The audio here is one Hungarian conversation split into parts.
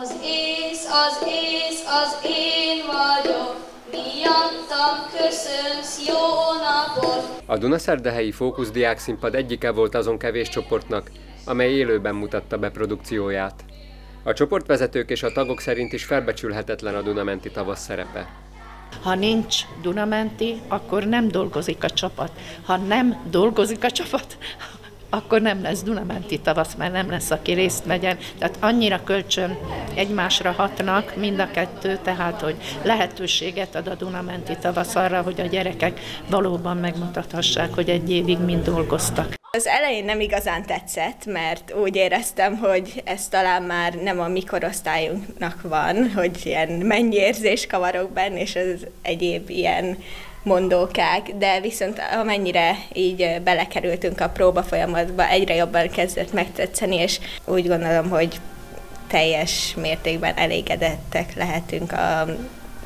Az ész, az ész, az én vagyok, miattam köszönsz jó napot. A Dunaszerdehelyi Fókusz Diák Színpad egyike volt azon kevés csoportnak, amely élőben mutatta be produkcióját. A csoportvezetők és a tagok szerint is felbecsülhetetlen a Dunamenti tavasz szerepe. Ha nincs Dunamenti, akkor nem dolgozik a csapat. Ha nem dolgozik a csapat, akkor nem lesz Dunamenti tavasz, mert nem lesz, aki részt vegyen. Tehát annyira kölcsön egymásra hatnak mind a kettő, tehát hogy lehetőséget ad a Dunamenti tavasz arra, hogy a gyerekek valóban megmutathassák, hogy egy évig mind dolgoztak. Az elején nem igazán tetszett, mert úgy éreztem, hogy ez talán már nem a mikorosztályunknak van, hogy ilyen mennyi érzés kavarok benne, és az egyéb ilyen mondókák, de viszont amennyire így belekerültünk a próba folyamatba, egyre jobban kezdett megtetszeni, és úgy gondolom, hogy teljes mértékben elégedettek lehetünk a,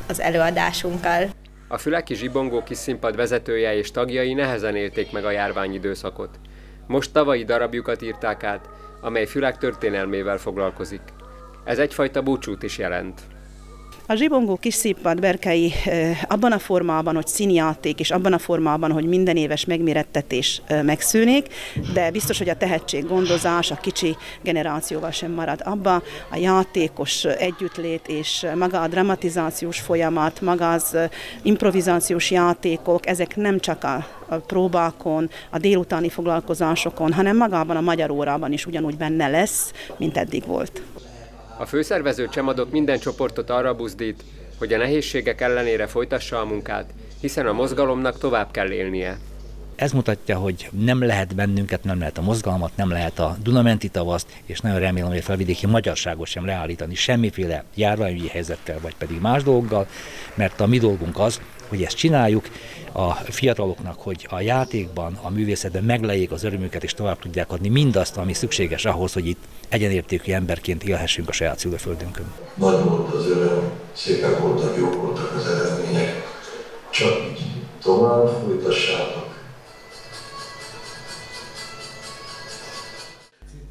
az előadásunkkal. A Füleki Zsibongó kis színpad vezetője és tagjai nehezen élték meg a járványidőszakot. Most tavalyi darabjukat írták át, amely Fülek történelmével foglalkozik. Ez egyfajta búcsút is jelent. A zsibongó kis színpad berkei abban a formában, hogy színjáték, és abban a formában, hogy minden éves megmérettetés megszűnik, de biztos, hogy a tehetség gondozás a kicsi generációval sem marad abba. A játékos együttlét és maga a dramatizációs folyamat, maga az improvizációs játékok, ezek nem csak a a próbákon, a délutáni foglalkozásokon, hanem magában a magyar órában is ugyanúgy benne lesz, mint eddig volt. A főszervező Csemadok minden csoportot arra buzdít, hogy a nehézségek ellenére folytassa a munkát, hiszen a mozgalomnak tovább kell élnie. Ez mutatja, hogy nem lehet bennünket, nem lehet a mozgalmat, nem lehet a Dunamenti tavaszt, és nagyon remélem, hogy a felvidéki magyarságot sem leállítani semmiféle járványügyi helyzettel, vagy pedig más dolggal, mert a mi dolgunk az, hogy ezt csináljuk, a fiataloknak, hogy a játékban, a művészetben meglejék az örömüket, és tovább tudják adni mindazt, ami szükséges ahhoz, hogy itt egyenértékű emberként élhessünk a saját szülőföldünkön. Nagy volt az öröm, szépek voltak, jók voltak az eredmények.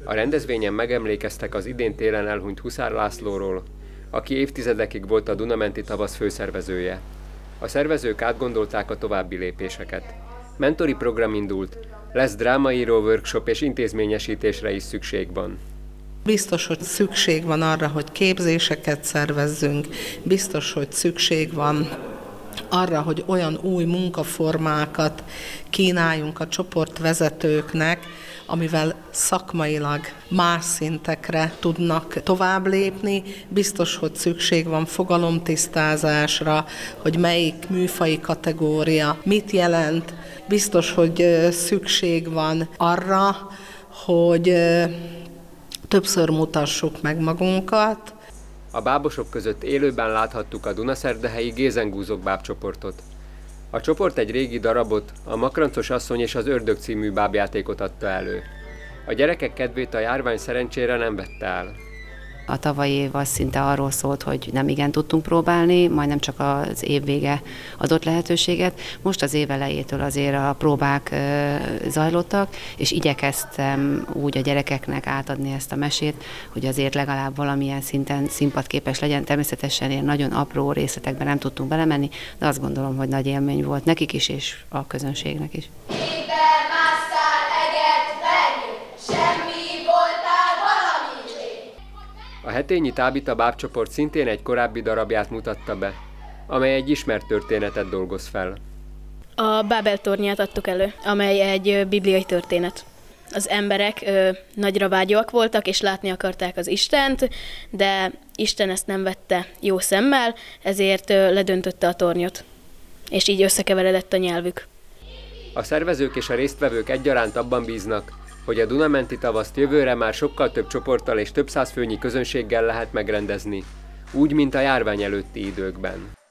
A rendezvényen megemlékeztek az idén télen elhunyt Huszár Lászlóról, aki évtizedekig volt a Dunamenti tavasz főszervezője. A szervezők átgondolták a további lépéseket. Mentori program indult, lesz drámaíró workshop és intézményesítésre is szükség van. Biztos, hogy szükség van arra, hogy képzéseket szervezzünk, biztos, hogy szükség van arra, hogy olyan új munkaformákat kínáljunk a csoportvezetőknek, amivel szakmailag más szintekre tudnak tovább lépni. Biztos, hogy szükség van fogalomtisztázásra, hogy melyik műfai kategória mit jelent. Biztos, hogy szükség van arra, hogy többször mutassuk meg magunkat. A bábosok között élőben láthattuk a Dunaszerdehelyi Gézengúzok bábcsoportot. A csoport egy régi darabot, a Makrancos asszony és az ördög című bábjátékot adta elő. A gyerekek kedvét a járvány szerencsére nem vette el. A tavalyi év az szinte arról szólt, hogy nem igen tudtunk próbálni, majdnem csak az év vége adott lehetőséget. Most az év elejétől azért a próbák zajlottak, és igyekeztem úgy a gyerekeknek átadni ezt a mesét, hogy azért legalább valamilyen szinten színpadképes legyen. Természetesen ilyen nagyon apró részletekben nem tudtunk belemenni, de azt gondolom, hogy nagy élmény volt nekik is, és a közönségnek is. A hetényi Tábita bábcsoport szintén egy korábbi darabját mutatta be, amely egy ismert történetet dolgoz fel. A Bábel tornyát adtuk elő, amely egy bibliai történet. Az emberek ö, nagyra vágyóak voltak, és látni akarták az Istent, de Isten ezt nem vette jó szemmel, ezért ö, ledöntötte a tornyot, és így összekeveredett a nyelvük. A szervezők és a résztvevők egyaránt abban bíznak, hogy a Dunamenti tavaszt jövőre már sokkal több csoporttal és több száz főnyi közönséggel lehet megrendezni, úgy, mint a járvány előtti időkben.